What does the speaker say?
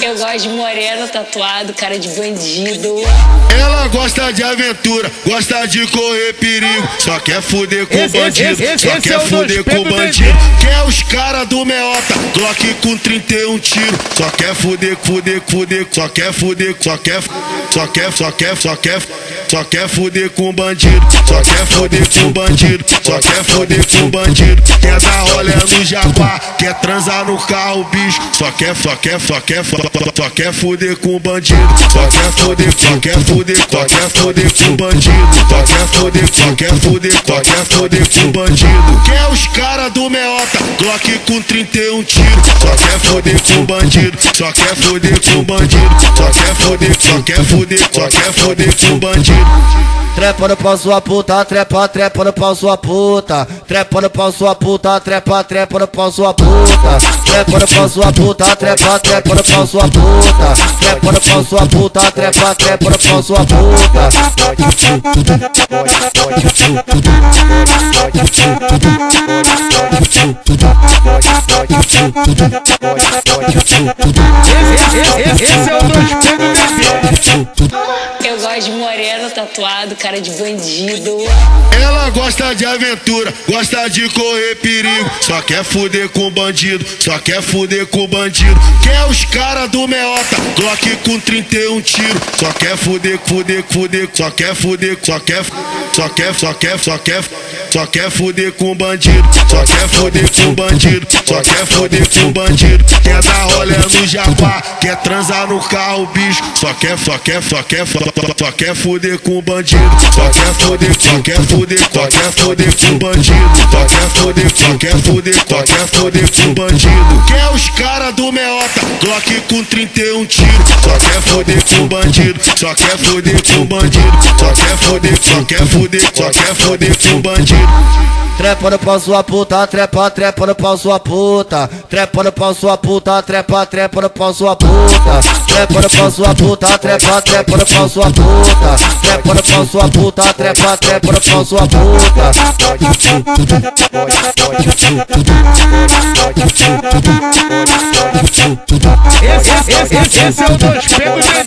Eu gosto de moreno tatuado, cara de bandido. Ela gosta de aventura, gosta de correr perigo. Só quer fuder com esse, bandido, esse, esse, só quer é fuder com bandido. Quer os cara do meota, Glock com 31 tiro. Só quer fuder, fuder, fuder, só quer fuder, só quer, só quer, só quer, só quer, só quer fuder com bandido. Só quer fuder com bandido, só quer fuder com bandido. Quer dar no jabá, quer transar no carro, bicho. Só quer, só quer, só quer, só quer só quer fuder com bandido, só quer fuder, só quer fuder, só quer fuder com bandido, só quer fuder, só quer fuder, só quer fuder com bandido. Quer os cara do meota, Glock com 31 tiro, só quer fuder com bandido, só quer fuder com bandido, só quer fuder, só quer fuder, só quer fuder com bandido. Trepa no pau sua puta, trepa, trepa no pau sua puta. Trepa no pau sua puta, trepa, trepa no pau sua puta. Trepa no pau sua puta, trepa, trepa no pau sua puta. Trepa no pau sua puta, trepa, trepa no pau sua puta. Esse, esse é o dois bebê. Eu gosto de moreno tatuado, cara de bandido. Ela gosta de aventura, gosta de correr perigo. Só quer fuder com bandido, só quer fuder com bandido. Quer os cara do meota, Glock com 31 tiro. Só quer fuder, fuder, fuder, só quer fuder, só quer, só quer, só quer, só quer, só quer fuder com bandido. Só quer fuder com bandido, só quer fuder com bandido. Quer dar rolê no jabá, quer transar no carro, bicho. Só quer, só quer, só quer, só quer só quer fuder com bandido, só quer fuder, só quer fuder, só quer fuder com bandido, só quer fuder, só quer fuder, só quer fuder com bandido. Quer os cara do meota, Glock com 31 tiro, só quer fuder com bandido, só quer fuder com bandido, só quer fuder, só quer fuder, só quer fuder com bandido. Trepa no pau sua puta, trepa, trepa no pau sua puta. Trepa no pau sua puta, trepa, trepa no pau sua puta. Trepa no pau sua puta, trepa, trepa pau sua puta. Trepa pau sua puta, trepa, trepa pau sua puta. Esse, esse, esse, esse é o dois pegos de